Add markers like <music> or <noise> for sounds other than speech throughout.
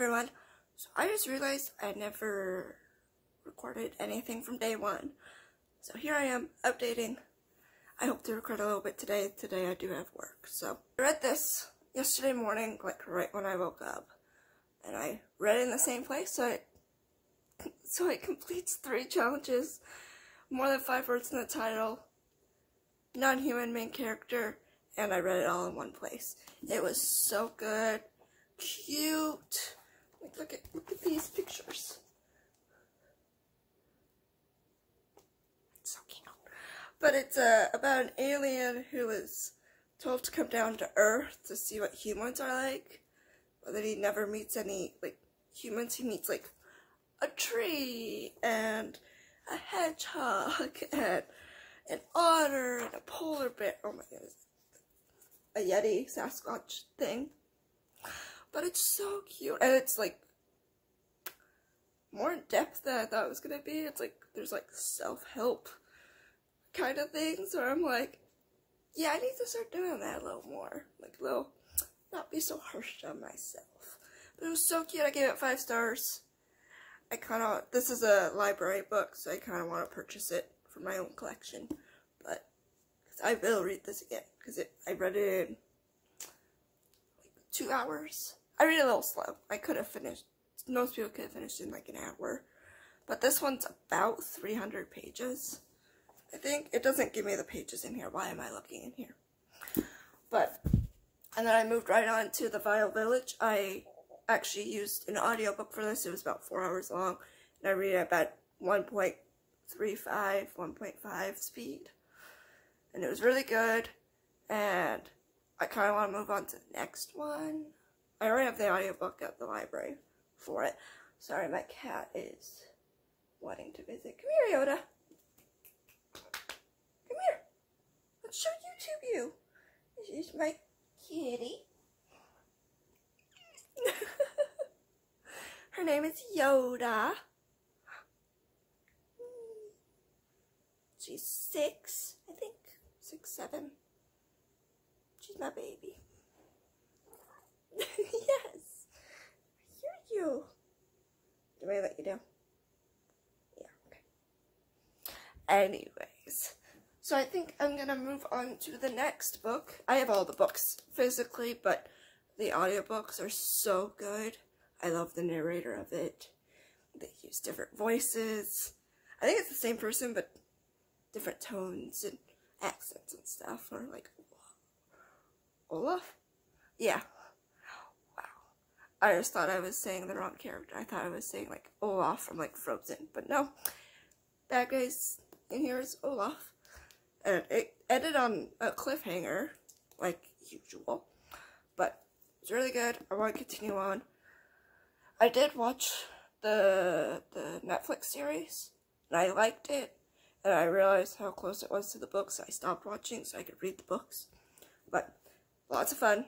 everyone. So I just realized I never recorded anything from day one. So here I am updating. I hope to record a little bit today. Today I do have work. So I read this yesterday morning, like right when I woke up. And I read in the same place, so it, <laughs> so it completes three challenges, more than five words in the title, non-human main character, and I read it all in one place. It was so good, cute. Like, look at look at these pictures. It's so cute. But it's uh, about an alien who is told to come down to Earth to see what humans are like. But then he never meets any like humans. He meets like a tree and a hedgehog <laughs> and an otter and a polar bear. Oh my goodness. A Yeti Sasquatch thing. But it's so cute. And it's like more in depth than I thought it was going to be. It's like there's like self-help kind of things where I'm like, yeah, I need to start doing that a little more. Like a little, not be so harsh on myself. But it was so cute. I gave it five stars. I kind of, this is a library book, so I kind of want to purchase it for my own collection. But, I will read this again, because I read it in like two hours. I read a little slow. I could have finished, most people could have finished in like an hour. But this one's about 300 pages. I think it doesn't give me the pages in here. Why am I looking in here? But, and then I moved right on to the Vile Village. I actually used an audiobook for this. It was about four hours long. And I read it about 1.35, 1.5 speed. And it was really good. And I kind of want to move on to the next one. I already have the audiobook at the library for it. Sorry, my cat is wanting to visit. Come here, Yoda. Come here. Let's show YouTube you. This is my kitty. <laughs> Her name is Yoda. She's six, I think. Six, seven. She's my baby. <laughs> yes. I hear you. Do I let you down? Yeah, okay. Anyways. So I think I'm going to move on to the next book. I have all the books physically, but the audiobooks are so good. I love the narrator of it. They use different voices. I think it's the same person, but different tones and accents and stuff. Or like, Olaf? Yeah. I just thought I was saying the wrong character. I thought I was saying like Olaf from like Frozen. But no. That guy's in here is Olaf. And it ended on a cliffhanger, like usual. But it's really good. I want to continue on. I did watch the the Netflix series, and I liked it, and I realized how close it was to the books. So I stopped watching so I could read the books. But lots of fun.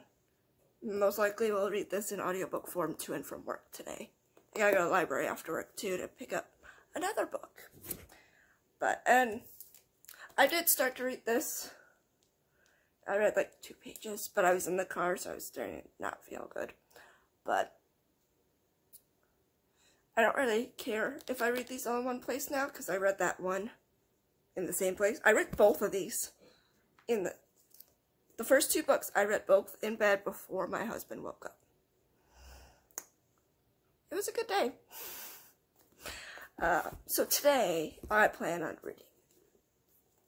Most likely we'll read this in audiobook form to and from work today. I gotta go to the library after work too to pick up another book. But, and I did start to read this. I read like two pages, but I was in the car, so I was starting to not feel good. But I don't really care if I read these all in one place now, because I read that one in the same place. I read both of these in the the first two books. I read both in bed before my husband woke up. It was a good day. Uh, so today, I plan on reading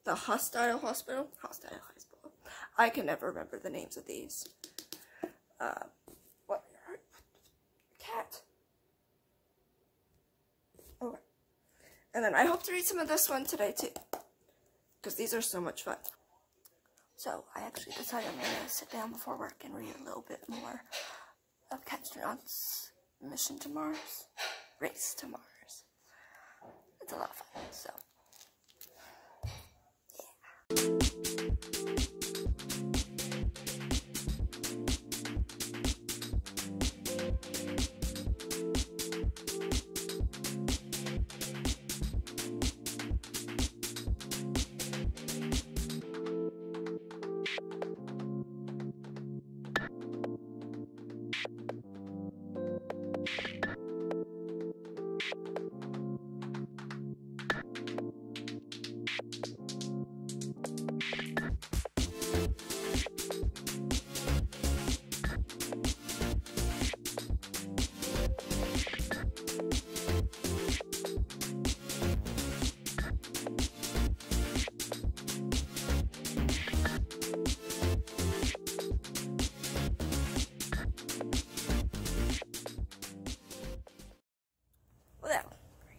The Hostile Hospital. Hostile Hospital. I can never remember the names of these. Uh, what? Cat. Okay. And then I hope to read some of this one today too. Because these are so much fun. So I actually decided I'm going to sit down before work and read a little bit more of Catstronauts Mission to Mars, Race to Mars. It's a lot of fun, so.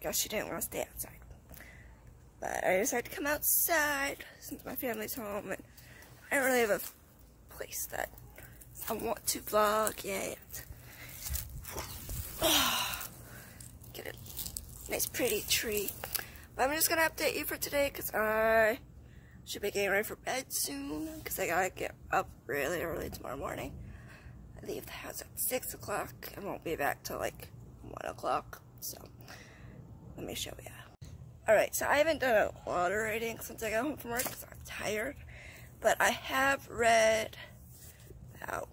Guess she didn't want to stay outside. But I decided to come outside since my family's home and I don't really have a place that I want to vlog yet. <sighs> Get a nice pretty tree. But I'm just gonna update you for today because I should be getting ready for bed soon because I gotta get up really early tomorrow morning. I leave the house at 6 o'clock and won't be back till like 1 o'clock. So, let me show you. Alright, so I haven't done a lot of reading since I got home from work because I'm tired. But I have read about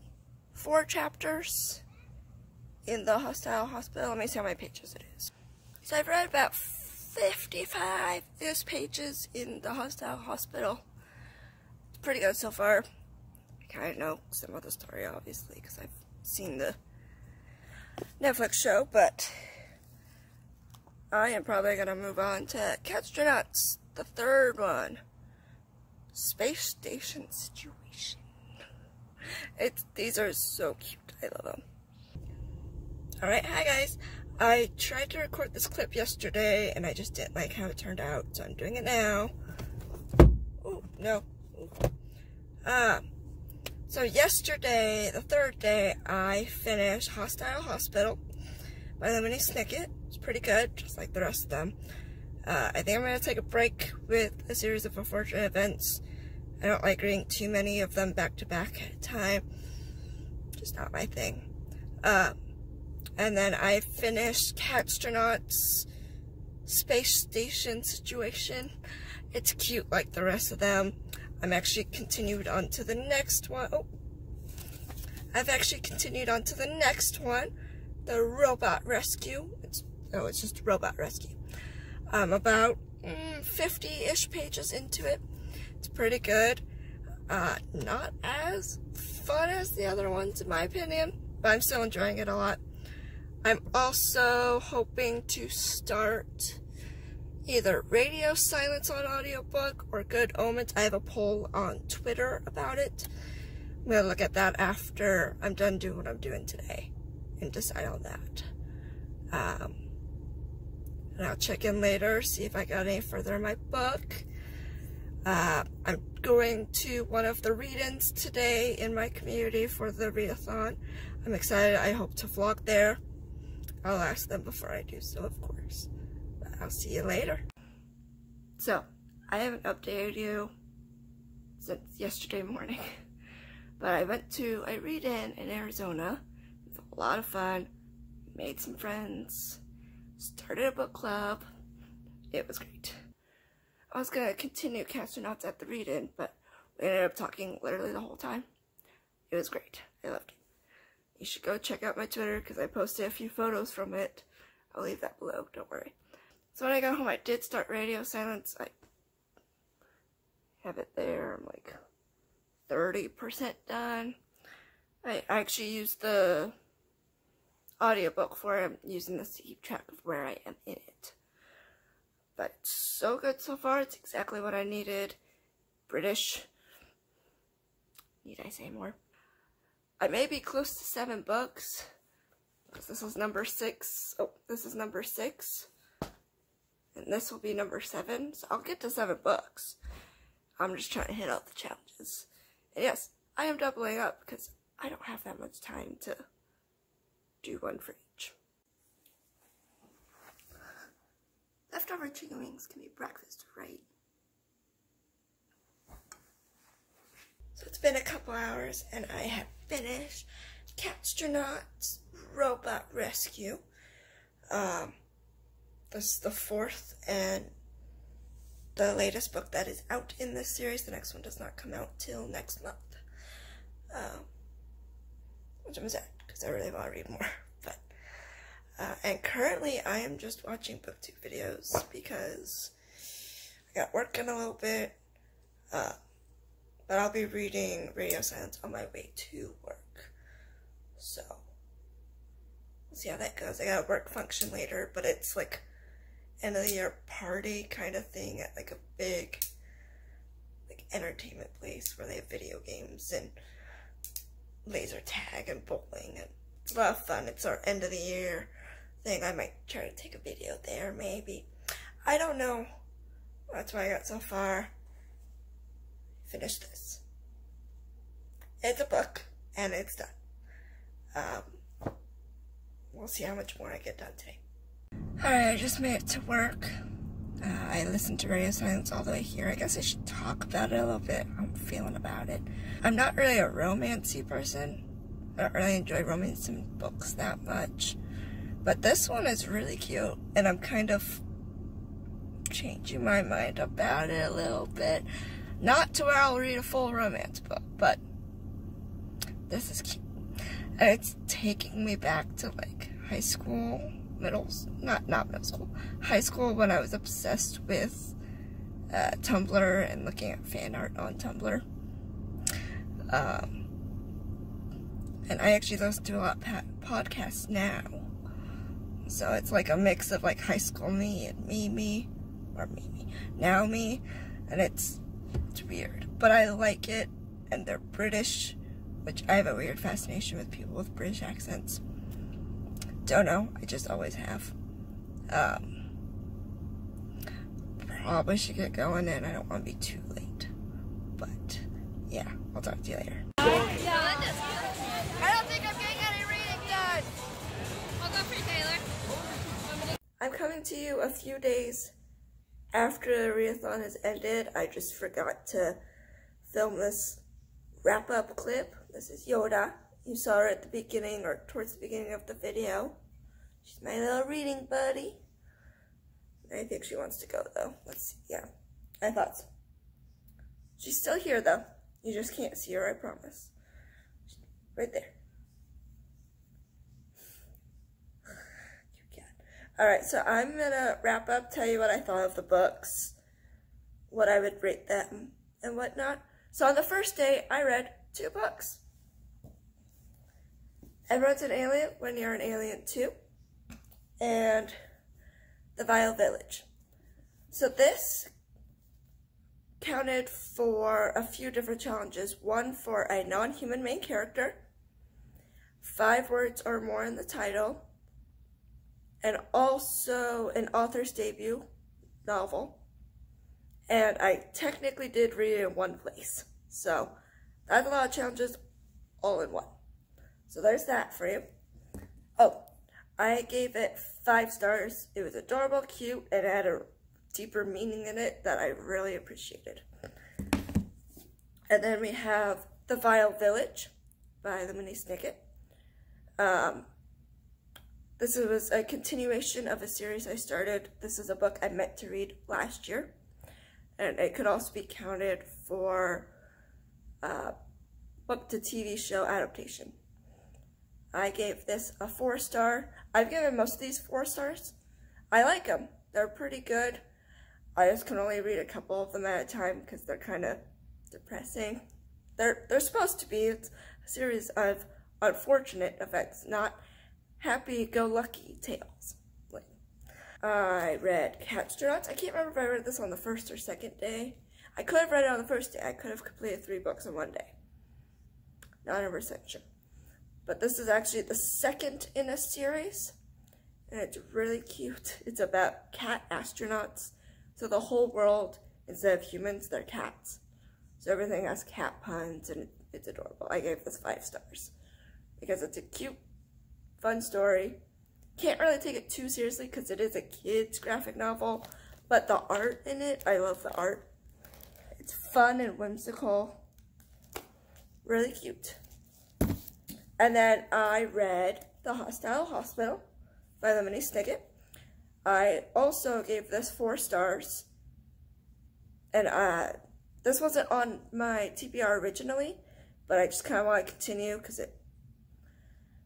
four chapters in the Hostile Hospital. Let me see how many pages it is. So I've read about 55-ish pages in the Hostile Hospital. It's pretty good so far. I kind of know some of the story, obviously, because I've seen the Netflix show, but I am probably going to move on to Catstronauts, the third one. Space Station Situation. It's, these are so cute. I love them. Alright, hi guys. I tried to record this clip yesterday and I just didn't like how it turned out, so I'm doing it now. Oh, no. Uh, so yesterday, the third day, I finished Hostile Hospital by Lemony Snicket. It's pretty good, just like the rest of them. Uh, I think I'm going to take a break with a series of unfortunate events. I don't like reading too many of them back to back at a time. Just not my thing. Uh, and then I finished Catstronauts space station situation. It's cute like the rest of them. I'm actually continued on to the next one. Oh, I've actually continued on to the next one, the Robot Rescue. It's oh, it's just Robot Rescue. I'm about 50-ish mm, pages into it. It's pretty good. Uh, not as fun as the other ones, in my opinion, but I'm still enjoying it a lot. I'm also hoping to start either Radio Silence on audiobook or Good Omens. I have a poll on Twitter about it. I'm going to look at that after I'm done doing what I'm doing today and decide on that. Um, and I'll check in later, see if I got any further in my book. Uh, I'm going to one of the read-ins today in my community for the readathon. I'm excited. I hope to vlog there. I'll ask them before I do so, of course. But I'll see you later. So, I haven't updated you since yesterday morning. <laughs> But I went to a read-in in Arizona. It was a lot of fun. Made some friends. Started a book club. It was great. I was to continue Catstronauts at the read-in, but we ended up talking literally the whole time. It was great. I loved it. You should go check out my Twitter because I posted a few photos from it. I'll leave that below, don't worry. So when I got home, I did start Radio Silence. I have it there. I'm like 30% done. I actually used the audiobook for it. I'm using this to keep track of where I am in it. But so good so far. It's exactly what I needed. British. Need I say more? I may be close to seven books. Because this is number six. Oh, this is number six. And this will be number seven. So I'll get to seven books. I'm just trying to hit all the challenges. And yes, I am doubling up because I don't have that much time to do one for each. Leftover chicken wings can be breakfast, right? So it's been a couple hours and I have finished Catstronauts Robot Rescue. Um, this is the fourth and the latest book that is out in this series. The next one does not come out till next month. Um, which I'm sad because I really want to read more. <laughs> But uh, and currently I am just watching booktube videos because I got work in a little bit. Uh, but I'll be reading Radio Silence on my way to work. So we'll see how that goes. I got a work function later, but it's like end of the year party kind of thing at like a big like entertainment place where they have video games and laser tag and bowling and it's a lot of fun. It's our end of the year thing. I might try to take a video there, maybe. I don't know. That's why I got so far. Finish this. It's a book, and it's done. Um, we'll see how much more I get done today. Alright, I just made it to work. Uh, I listened to Radio Silence all the way here. I guess I should talk about it a little bit. I'm feeling about it. I'm not really a romancy person. I don't really enjoy romance in books that much. But this one is really cute, and I'm kind of changing my mind about it a little bit. Not to where I'll read a full romance book, but this is cute. And it's taking me back to like high school, middle, not not middle school, high school when I was obsessed with uh, Tumblr and looking at fan art on Tumblr. Um, and I actually listen to a lot of podcasts now. So it's like a mix of like high school me and me me, or me me, now me, and it's it's weird, but I like it, and they're British, which I have a weird fascination with people with British accents. Don't know, I just always have. Um, probably should get going, and I don't want to be too late, but yeah, I'll talk to you later. I don't think I'm getting any reading done. I'll go for Taylor. I'm coming to you a few days after the readathon has ended. I just forgot to film this wrap-up clip. This is Yoda. You saw her at the beginning or towards the beginning of the video. She's my little reading buddy. I think she wants to go though. Let's see. Yeah, I thought so. She's still here though. You just can't see her, I promise. Right there. <sighs> You can. Alright, so I'm gonna wrap up, tell you what I thought of the books, what I would rate them, and whatnot. So on the first day, I read two books. Everyone's an Alien When You're an Alien Too, and The Vile Village. So this counted for a few different challenges. One for a non-human main character, five words or more in the title, and also an author's debut novel. And I technically did read it in one place. So that's a lot of challenges all in one. So there's that for you. Oh, I gave it five stars. It was adorable, cute, and had a deeper meaning in it that I really appreciated. And then we have The Vile Village by Lemony Snicket. Um, this was a continuation of a series I started. This is a book I meant to read last year. And it could also be counted for uh, book to TV show adaptation. I gave this a four star. I've given most of these four stars. I like them. They're pretty good. I just can only read a couple of them at a time because they're kind of depressing. They're they're supposed to be. It's a series of unfortunate events, not happy-go-lucky tales. I read Catstronauts. I can't remember if I read this on the first or second day. I could have read it on the first day. I could have completed three books in one day. Not 100% sure. But this is actually the second in a series. And it's really cute. <laughs> It's about cat astronauts so the whole world, instead of humans, they're cats. So everything has cat puns and it's adorable. I gave this five stars because it's a cute, fun story. Can't really take it too seriously because it is a kid's graphic novel, but the art in it, I love the art. It's fun and whimsical. Really cute. And then I read The Hostile Hospital by Lemony Snicket. I also gave this four stars. And uh, this wasn't on my TBR originally, but I just kind of want to continue because it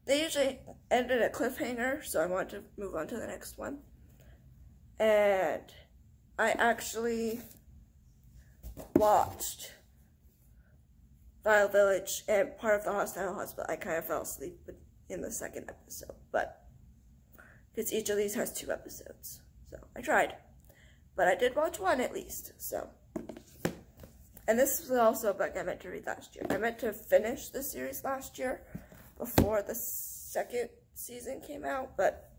they usually ended at cliffhanger, so I want to move on to the next one. And I actually watched Vile Village and part of the Hostile Hospital. I kind of fell asleep in the second episode, but because each of these has two episodes. So I tried, but I did watch one at least. So, and this was also a book I meant to read last year. I meant to finish the series last year before the second season came out, but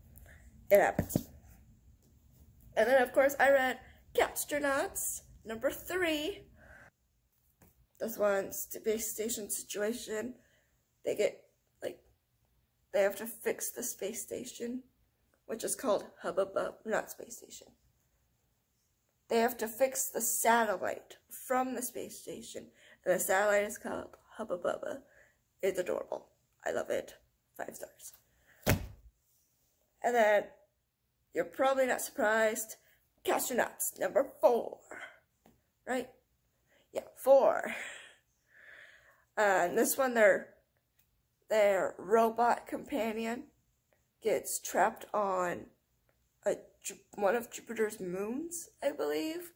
it happens. And then, of course, I read Catstronauts, number three. This one's space station situation. They get, like, they have to fix the space station, which is called Hubba not space station. They have to fix the satellite from the space station, and the satellite is called Hubba Bubba. It's adorable. I love it. Five stars. And then, you're probably not surprised, Catstronauts, number four. Right? Yeah, four. Uh, and this one, their, their robot companion gets trapped on a, one of Jupiter's moons, I believe.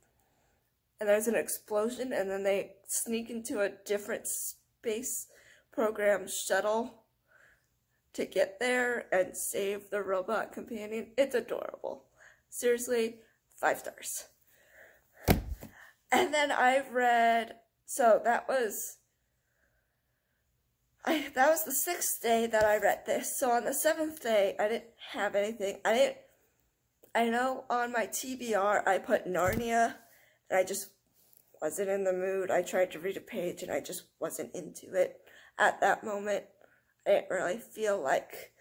And there's an explosion, and then they sneak into a different space program shuttle to get there and save the robot companion. It's adorable. Seriously, five stars. And then I've read, so that was, I that was the sixth day that I read this. So on the seventh day, I didn't have anything. I didn't, I know on my TBR I put Narnia, and I just wasn't in the mood. I tried to read a page and I just wasn't into it at that moment. I didn't really feel like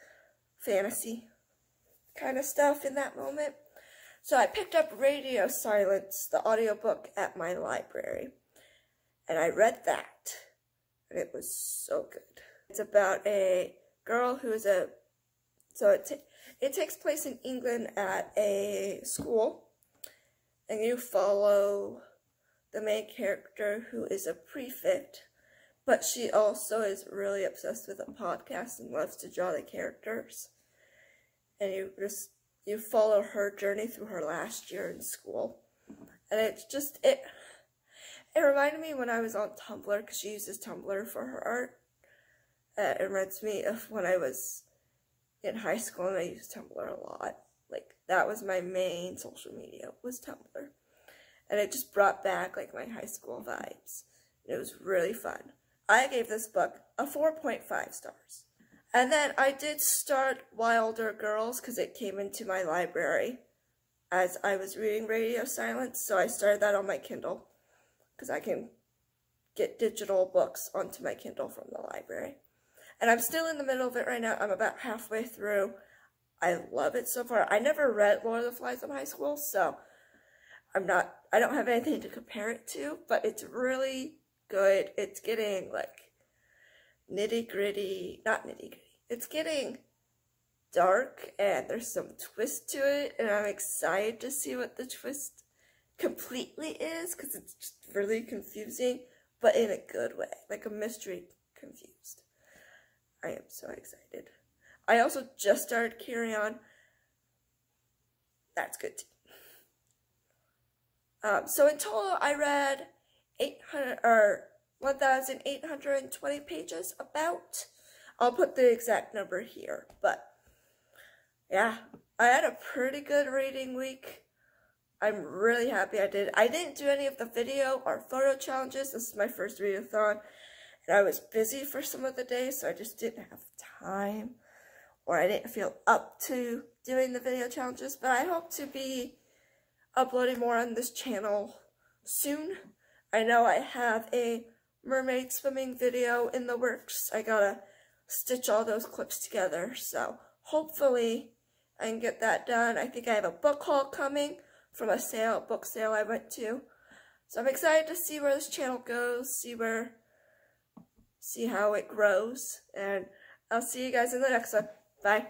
fantasy kind of stuff in that moment. So I picked up Radio Silence, the audiobook, at my library. And I read that. And it was so good. It's about a girl who is a... So it, it takes place in England at a school. And you follow the main character who is a prefect but she also is really obsessed with a podcast and loves to draw the characters. And you just you follow her journey through her last year in school. And it's just it it reminded me when I was on Tumblr because she uses Tumblr for her art. Uh, it reminds me of when I was in high school and I used Tumblr a lot. Like that was my main social media was Tumblr. And it just brought back like my high school vibes. And it was really fun. I gave this book a 4.5 stars. And then I did start Wilder Girls because it came into my library as I was reading Radio Silence. So I started that on my Kindle because I can get digital books onto my Kindle from the library. And I'm still in the middle of it right now. I'm about halfway through. I love it so far. I never read Lord of the Flies in high school, so I'm not, I don't have anything to compare it to, but it's really good. It's getting like nitty gritty, not nitty gritty. It's getting dark and there's some twist to it and I'm excited to see what the twist completely is because it's just really confusing but in a good way, like a mystery confused. I am so excited. I also just started Carry On. That's good. Um, so in total, I read 800 or 1,820 pages about. I'll put the exact number here, but yeah, I had a pretty good reading week. I'm really happy I did. I didn't do any of the video or photo challenges. This is my first readathon, and I was busy for some of the days, so I just didn't have time, or I didn't feel up to doing the video challenges, but I hope to be uploading more on this channel soon. I know I have a mermaid swimming video in the works. I gotta stitch all those clips together, so hopefully I can get that done. I think I have a book haul coming from a sale, book sale I went to. So I'm excited to see where this channel goes, see where, see how it grows, and I'll see you guys in the next one. Bye.